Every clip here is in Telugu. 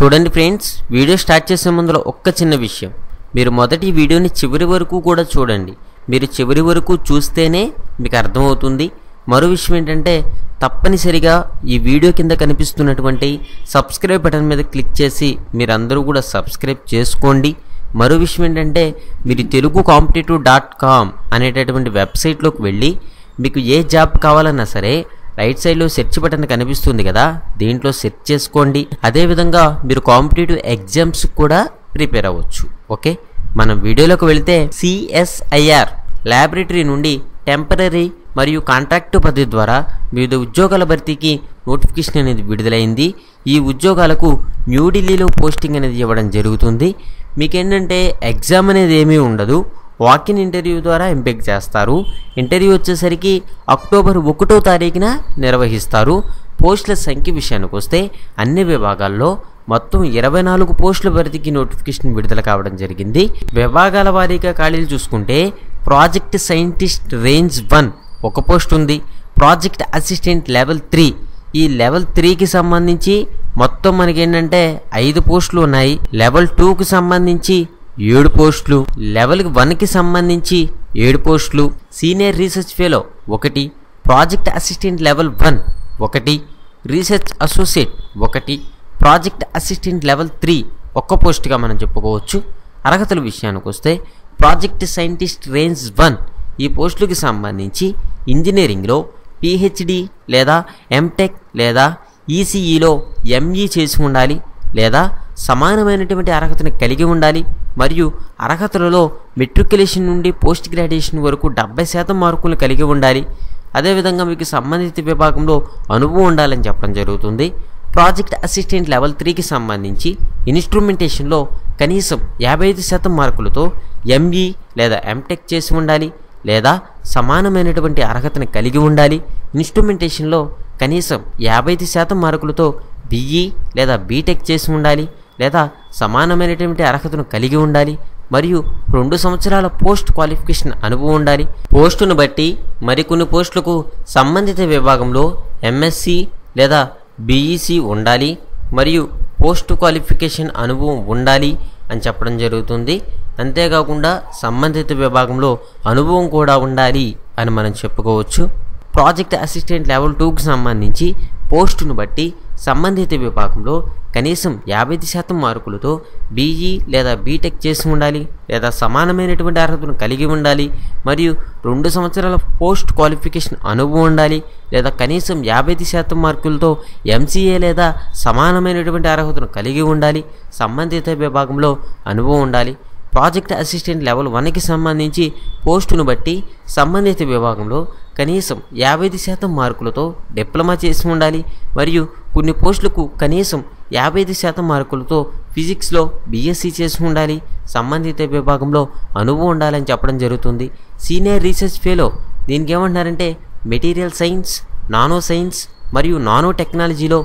చూడండి ఫ్రెండ్స్ వీడియో స్టార్ట్ చేసే ముందులో ఒక్క చిన్న విషయం. మీరు మొదటి వీడియోని చివరి వరకు కూడా చూడండి. మీరు చివరి వరకు చూస్తేనే మీకు అర్థమవుతుంది. మరో విషయం ఏంటంటే తప్పనిసరిగా ఈ వీడియో కింద కనిపిస్తున్నటువంటి సబ్స్క్రైబ్ బటన్ మీద క్లిక్ చేసి మీరందరూ కూడా సబ్స్క్రైబ్ చేసుకోండి. మరో విషయం ఏంటంటే మీరు తెలుగు కాంపిటేటివ్ డాట్ కామ్ అనేటటువంటి వెబ్సైట్లోకి వెళ్ళి మీకు ఏ జాబ్ కావాలన్నా సరే రైట్ సైడ్లో సెర్చ్ బటన్ కనిపిస్తుంది కదా దీంట్లో సెర్చ్ చేసుకోండి. అదేవిధంగా మీరు కాంపిటేటివ్ ఎగ్జామ్స్ కూడా ప్రిపేర్ అవ్వచ్చు ఓకే? మనం వీడియోలోకి వెళితే సిఎస్ఐఆర్ ల్యాబొరేటరీ నుండి టెంపరీ మరియు కాంట్రాక్టు పద్ధతి ద్వారా వివిధ ఉద్యోగాల భర్తీకి నోటిఫికేషన్ అనేది విడుదలైంది. ఈ ఉద్యోగాలకు న్యూఢిల్లీలో పోస్టింగ్ అనేది ఇవ్వడం జరుగుతుంది. మీకేంటంటే ఎగ్జామ్ అనేది ఏమీ ఉండదు. వాకిన్ ఇంటర్వ్యూ ద్వారా ఎంపిక చేస్తారు. ఇంటర్వ్యూ వచ్చేసరికి అక్టోబర్ ఒకటో తారీఖున నిర్వహిస్తారు. పోస్టుల సంఖ్య విషయానికి వస్తే అన్ని విభాగాల్లో మొత్తం ఇరవై నాలుగు పోస్టుల భర్తీకి నోటిఫికేషన్ విడుదల కావడం జరిగింది. విభాగాల వారీగా ఖాళీలు చూసుకుంటే ప్రాజెక్ట్ సైంటిస్ట్ రేంజ్ వన్ ఒక పోస్ట్ ఉంది. Project assistant level three. ఈ లెవెల్ త్రీకి సంబంధించి మొత్తం మనకి ఏంటంటే ఐదు పోస్టులు ఉన్నాయి. లెవెల్ టూకి సంబంధించి ఏడు పోస్టులు లెవెల్ వన్కి సంబంధించి ఏడు పోస్టులు సీనియర్ రీసెర్చ్ ఫెలో ఒకటి ప్రాజెక్ట్ అసిస్టెంట్ లెవెల్ వన్ ఒకటి రీసెర్చ్ అసోసియేట్ ఒకటి ప్రాజెక్ట్ అసిస్టెంట్ లెవెల్ త్రీ ఒక్క పోస్ట్గా మనం చెప్పుకోవచ్చు. అర్హతల విషయానికి వస్తే ప్రాజెక్ట్ సైంటిస్ట్ రేంజ్ వన్ ఈ పోస్టులకు సంబంధించి ఇంజనీరింగ్లో పిహెచ్డి లేదా ఎంటెక్ లేదా ఈసీఈలో ఎంఈ చేసి ఉండాలి లేదా సమానమైనటువంటి అర్హతను కలిగి ఉండాలి. మరియు అర్హతలలో మెట్రికులేషన్ నుండి పోస్ట్ గ్రాడ్యుయేషన్ వరకు డెబ్బై శాతం మార్కులు కలిగి ఉండాలి. అదేవిధంగా మీకు సంబంధిత విభాగంలో అనుభవం ఉండాలని చెప్పడం జరుగుతుంది. ప్రాజెక్ట్ అసిస్టెంట్ లెవెల్ త్రీకి సంబంధించి ఇన్స్ట్రుమెంటేషన్లో కనీసం యాభై ఐదు శాతం మార్కులతో ఎంఈ లేదా ఎంటెక్ చేసి ఉండాలి. లేదా సమానమైనటువంటి అర్హతను కలిగి ఉండాలి. ఇన్స్ట్రుమెంటేషన్లో కనీసం యాభై ఐదు శాతం మార్కులతో బిఈ లేదా బీటెక్ చేసి ఉండాలి. లేదా సమానమైనటువంటి అర్హతను కలిగి ఉండాలి మరియు రెండు సంవత్సరాల పోస్ట్ క్వాలిఫికేషన్ అనుభవం ఉండాలి. పోస్టును బట్టి మరికొన్ని పోస్టులకు సంబంధిత విభాగంలో ఎంఎస్సి లేదా బీఈసీ ఉండాలి మరియు పోస్ట్ క్వాలిఫికేషన్ అనుభవం ఉండాలి అని చెప్పడం జరుగుతుంది. అంతేకాకుండా సంబంధిత విభాగంలో అనుభవం కూడా ఉండాలి అని మనం చెప్పుకోవచ్చు. ప్రాజెక్ట్ అసిస్టెంట్ లెవెల్ టూకి సంబంధించి పోస్టును బట్టి సంబంధిత విభాగంలో కనీసం యాభై శాతం మార్కులతో బీఈ లేదా బీటెక్ చేసి ఉండాలి లేదా సమానమైనటువంటి అర్హతను కలిగి ఉండాలి మరియు రెండు సంవత్సరాల పోస్ట్ క్వాలిఫికేషన్ అనుభవం ఉండాలి లేదా కనీసం యాభై శాతం మార్కులతో ఎంసీఏ లేదా సమానమైనటువంటి అర్హతను కలిగి ఉండాలి. సంబంధిత విభాగంలో అనుభవం ఉండాలి. ప్రాజెక్ట్ అసిస్టెంట్ లెవెల్ వన్కి సంబంధించి పోస్టును బట్టి సంబంధిత విభాగంలో కనీసం యాభై శాతం మార్కులతో డిప్లొమా చేసి ఉండాలి మరియు కొన్ని పోస్టులకు కనీసం యాభై ఐదు శాతం మార్కులతో ఫిజిక్స్లో బీఎస్సీ చేసి ఉండాలి. సంబంధిత విభాగంలో అనుభవం ఉండాలని చెప్పడం జరుగుతుంది. సీనియర్ రీసెర్చ్ ఫెలో దీనికి ఏమంటున్నారంటే మెటీరియల్ సైన్స్ నానో సైన్స్ మరియు నానో టెక్నాలజీలో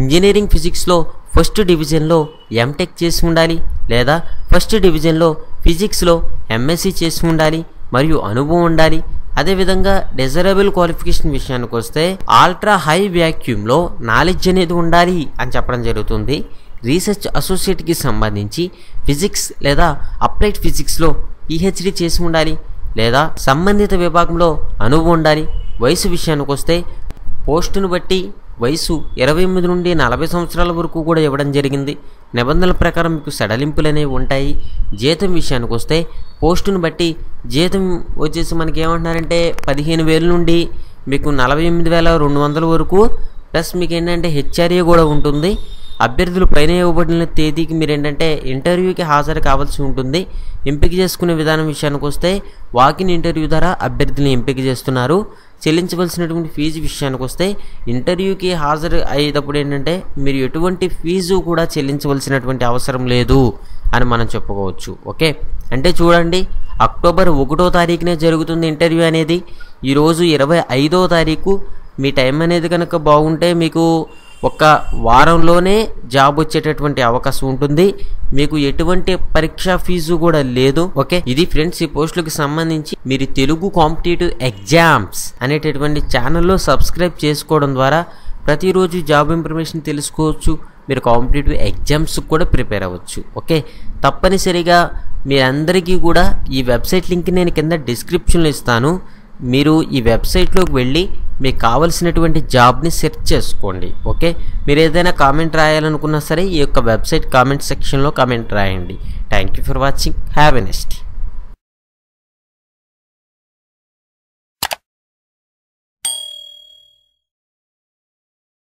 ఇంజనీరింగ్ ఫిజిక్స్లో ఫస్ట్ డివిజన్లో ఎంటెక్ చేసి ఉండాలి లేదా ఫస్ట్ డివిజన్లో ఫిజిక్స్లో ఎంఎస్సి చేసి ఉండాలి మరియు అనుభవం ఉండాలి. అదేవిధంగా డిజరబుల్ క్వాలిఫికేషన్ విషయానికి వస్తే ఆల్ట్రా హై వ్యాక్యూమ్లో నాలెడ్జ్ అనేది ఉండాలి అని చెప్పడం జరుగుతుంది. రీసెర్చ్ అసోసియేట్కి సంబంధించి ఫిజిక్స్ లేదా అప్లైడ్ ఫిజిక్స్లో పిహెచ్డి చేసి ఉండాలి లేదా సంబంధిత విభాగంలో అనుభవం ఉండాలి. వయసు విషయానికి వస్తే పోస్టును బట్టి వయసు ఇరవై ఎనిమిది నుండి నలభై సంవత్సరాల వరకు కూడా ఇవ్వడం జరిగింది. నిబంధనల ప్రకారం మీకు సడలింపులు అనేవి ఉంటాయి. జీతం విషయానికి వస్తే పోస్టును బట్టి జీతం వచ్చేసి మనకి ఏమంటున్నారంటే పదిహేను వేల నుండి మీకు నలభై ఎనిమిది వేల రెండు వందల వరకు ప్లస్ మీకు ఏంటంటే హెచ్ఆర్ఏ కూడా ఉంటుంది. అభ్యర్థులు పైన ఇవ్వబడిన తేదీకి మీరు ఏంటంటే ఇంటర్వ్యూకి హాజరు కావాల్సి ఉంటుంది. ఎంపిక చేసుకునే విధానం విషయానికి వస్తే వాకిన్ ఇంటర్వ్యూ ద్వారా అభ్యర్థులను ఎంపిక చేస్తున్నారు. చెల్లించవలసినటువంటి ఫీజు విషయానికి వస్తే ఇంటర్వ్యూకి హాజరు అయ్యేటప్పుడు ఏంటంటే మీరు ఎటువంటి ఫీజు కూడా చెల్లించవలసినటువంటి అవసరం లేదు అని మనం చెప్పుకోవచ్చు ఓకే? అంటే చూడండి అక్టోబర్ ఒకటో తారీఖునే జరుగుతుంది ఇంటర్వ్యూ అనేది. ఈరోజు ఇరవై ఐదో తారీఖు. మీ టైం అనేది కనుక బాగుంటే మీకు ఒక వారంలోనే జాబ్ వచ్చేటటువంటి అవకాశం ఉంటుంది. మీకు ఎటువంటి పరీక్ష ఫీజు కూడా లేదు. ఓకే? ఇది ఫ్రెండ్స్ ఈ పోస్టులకు సంబంధించి మీరు తెలుగు కాంపిటేటివ్ ఎగ్జామ్స్ అనేటటువంటి ఛానల్లో సబ్స్క్రైబ్ చేసుకోవడం ద్వారా ప్రతిరోజు జాబ్ ఇన్ఫర్మేషన్ తెలుసుకోవచ్చు. మీరు కాంపిటేటివ్ ఎగ్జామ్స్ కూడా ప్రిపేర్ అవ్వచ్చు. ఓకే? తప్పనిసరిగా మీరందరికీ కూడా ఈ వెబ్సైట్ లింక్ నేను కింద డిస్క్రిప్షన్లో ఇస్తాను. మీరు ఈ వెబ్సైట్లోకి వెళ్ళి మీకు కావలసినటువంటి జాబ్ని సెర్చ్ చేసుకోండి ఓకే? మీరు ఏదైనా కామెంట్ రాయాలనుకున్నా సరే ఈ యొక్క వెబ్సైట్ కామెంట్ సెక్షన్లో కామెంట్ రాయండి. Thank you for watching have a nest